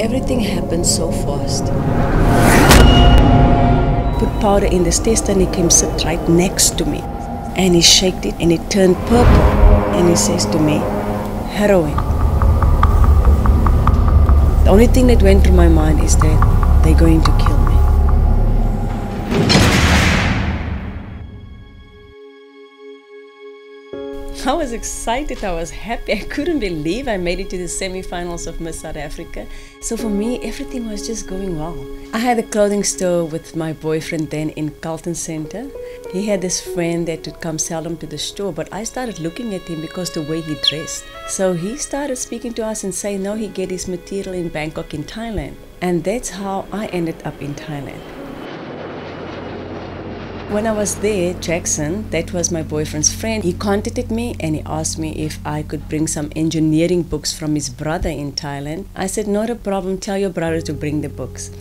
Everything happened so fast. Put powder in this test and he came sit right next to me. And he shaked it and it turned purple. And he says to me, heroin. The only thing that went through my mind is that they're going to kill I was excited, I was happy. I couldn't believe I made it to the semi-finals of Miss South Africa. So for me, everything was just going well. I had a clothing store with my boyfriend then in Carlton Center. He had this friend that would come seldom to the store, but I started looking at him because the way he dressed. So he started speaking to us and saying, no, he get his material in Bangkok in Thailand. And that's how I ended up in Thailand. When I was there, Jackson, that was my boyfriend's friend, he contacted me and he asked me if I could bring some engineering books from his brother in Thailand. I said, Not a problem, tell your brother to bring the books.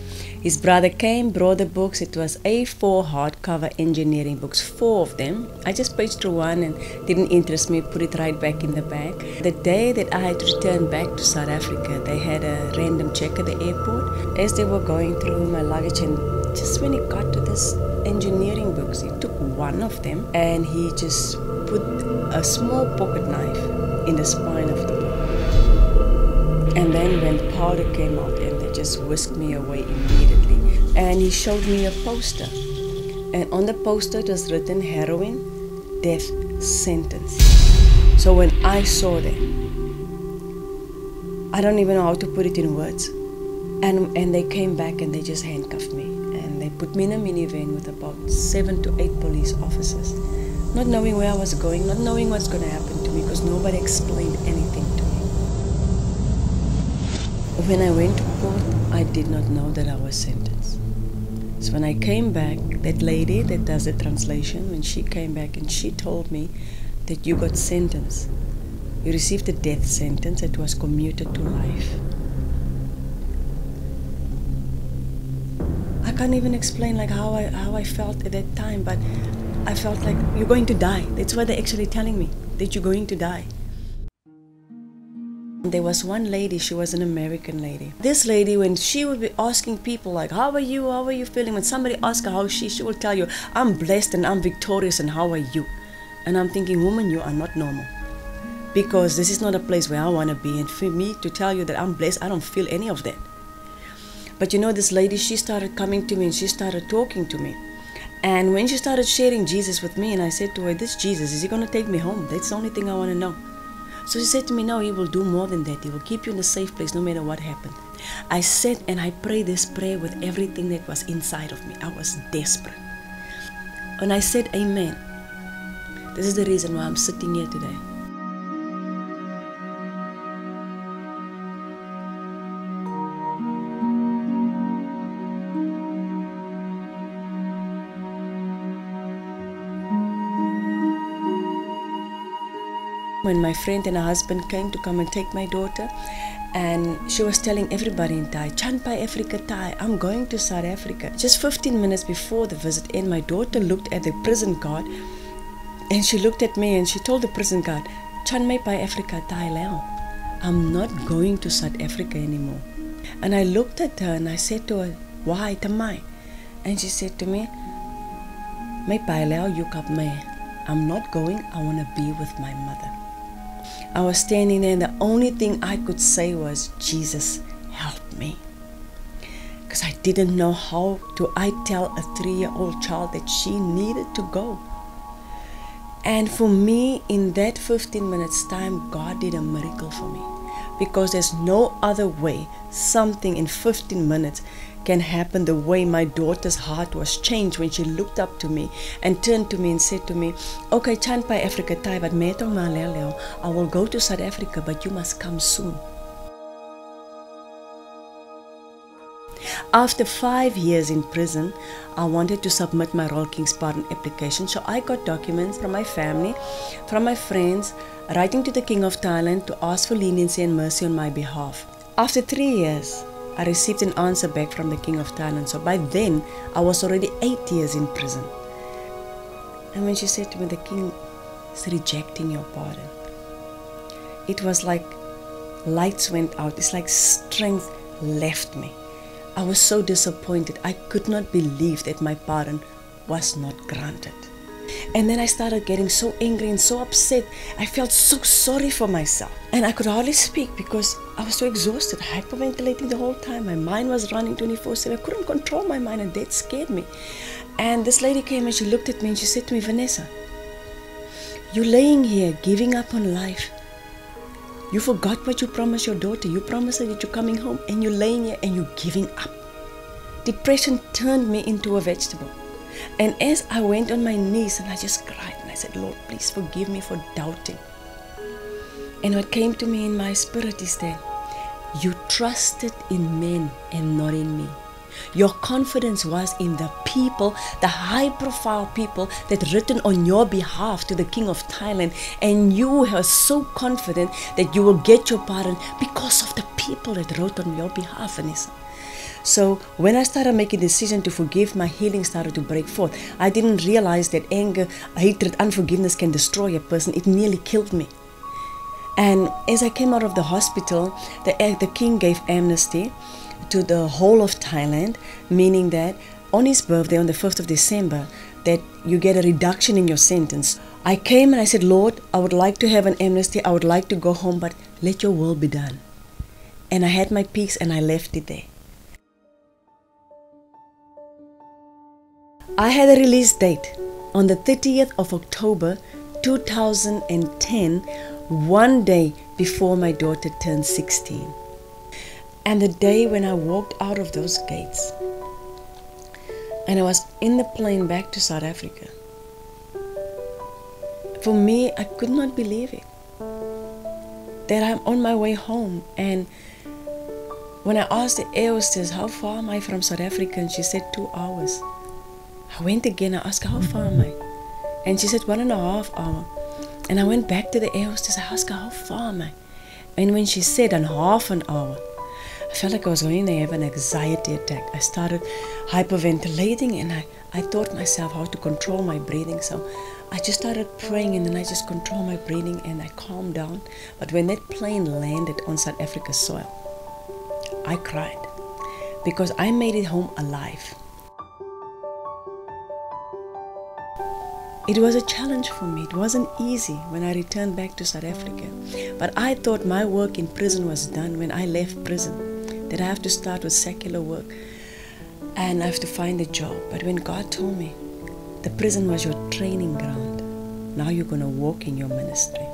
His brother came, brought the books. It was A4 hardcover engineering books, four of them. I just paged through one and didn't interest me, put it right back in the bag. The day that I had to return back to South Africa, they had a random check at the airport. As they were going through my luggage, and just when it got to this engineering books. He took one of them and he just put a small pocket knife in the spine of the book. And then when powder came out and they just whisked me away immediately. And he showed me a poster. And on the poster it was written heroin, death sentence. So when I saw that, I don't even know how to put it in words. And, and they came back and they just handcuffed me put me in a minivan with about seven to eight police officers, not knowing where I was going, not knowing what's going to happen to me because nobody explained anything to me. When I went to court, I did not know that I was sentenced. So when I came back, that lady that does the translation, when she came back and she told me that you got sentenced, you received a death sentence that was commuted to life. Can't even explain like how I how I felt at that time, but I felt like you're going to die. That's what they're actually telling me that you're going to die. There was one lady, she was an American lady. This lady, when she would be asking people like, how are you, how are you feeling? When somebody asks her how she, she will tell you, I'm blessed and I'm victorious and how are you? And I'm thinking, woman, you are not normal. Because this is not a place where I want to be. And for me to tell you that I'm blessed, I don't feel any of that. But you know, this lady, she started coming to me and she started talking to me. And when she started sharing Jesus with me, and I said to her, This Jesus, is he going to take me home? That's the only thing I want to know. So she said to me, No, he will do more than that. He will keep you in a safe place no matter what happened. I said and I prayed this prayer with everything that was inside of me. I was desperate. And I said, Amen. This is the reason why I'm sitting here today. When my friend and her husband came to come and take my daughter and she was telling everybody in Thai, Chanpai Africa Thai, I'm going to South Africa. Just 15 minutes before the visit and my daughter looked at the prison guard and she looked at me and she told the prison guard, Chanpai Pai Africa Thai Lao. I'm not going to South Africa anymore. And I looked at her and I said to her, Why, Tamai? And she said to me, Mai Pai Lao Yuk I'm not going, I want to be with my mother. I was standing there, and the only thing I could say was, Jesus, help me. Because I didn't know how do I tell a three year old child that she needed to go. And for me, in that 15 minutes' time, God did a miracle for me. Because there's no other way something in 15 minutes can happen the way my daughter's heart was changed when she looked up to me and turned to me and said to me, Okay, chan pa Africa tai, but I will go to South Africa, but you must come soon. After five years in prison, I wanted to submit my Royal King's Pardon application, so I got documents from my family, from my friends, writing to the King of Thailand to ask for leniency and mercy on my behalf. After three years, I received an answer back from the King of Thailand. So by then, I was already eight years in prison. And when she said to me, the King is rejecting your pardon, it was like lights went out. It's like strength left me. I was so disappointed. I could not believe that my pardon was not granted. And then I started getting so angry and so upset. I felt so sorry for myself. And I could hardly speak because I was so exhausted, hyperventilating the whole time. My mind was running 24 7. I couldn't control my mind, and that scared me. And this lady came and she looked at me and she said to me, Vanessa, you're laying here giving up on life. You forgot what you promised your daughter. You promised her that you're coming home, and you're laying here and you're giving up. Depression turned me into a vegetable. And as I went on my knees and I just cried and I said, Lord, please forgive me for doubting. And what came to me in my spirit is that you trusted in men and not in me. Your confidence was in the people, the high profile people that written on your behalf to the king of Thailand. And you were so confident that you will get your pardon because of the people that wrote on your behalf, Vanessa. So when I started making decision to forgive, my healing started to break forth. I didn't realize that anger, hatred, unforgiveness can destroy a person. It nearly killed me. And as I came out of the hospital, the, the king gave amnesty to the whole of Thailand, meaning that on his birthday, on the 1st of December, that you get a reduction in your sentence. I came and I said, Lord, I would like to have an amnesty. I would like to go home, but let your will be done. And I had my peace and I left it there. I had a release date on the 30th of October 2010, one day before my daughter turned 16. And the day when I walked out of those gates and I was in the plane back to South Africa, for me, I could not believe it. That I'm on my way home. And when I asked the air hostess, How far am I from South Africa? And she said, Two hours. I went again, I asked How far am I? And she said, One and a half hour. And I went back to the air hostess, I asked her, How far am I? And when she said, "In half an hour, I felt like I was going to have an anxiety attack. I started hyperventilating and I, I taught myself how to control my breathing. So I just started praying and then I just controlled my breathing and I calmed down. But when that plane landed on South Africa's soil, I cried because I made it home alive. It was a challenge for me. It wasn't easy when I returned back to South Africa. But I thought my work in prison was done when I left prison, that I have to start with secular work and I have to find a job. But when God told me the prison was your training ground, now you're going to walk in your ministry.